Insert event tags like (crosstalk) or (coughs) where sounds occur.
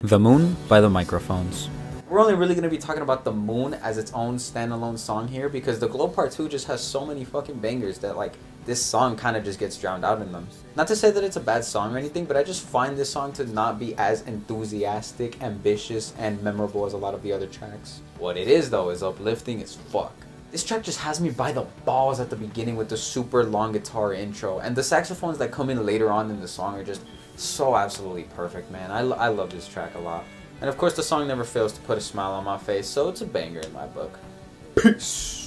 The Moon by the Microphones. We're only really gonna be talking about the moon as its own standalone song here because the Glow Part 2 just has so many fucking bangers that like this song kind of just gets drowned out in them. Not to say that it's a bad song or anything, but I just find this song to not be as enthusiastic, ambitious, and memorable as a lot of the other tracks. What it is though is uplifting as fuck. This track just has me by the balls at the beginning with the super long guitar intro, and the saxophones that come in later on in the song are just so absolutely perfect, man. I, I love this track a lot. And of course, the song never fails to put a smile on my face, so it's a banger in my book. (coughs) Peace!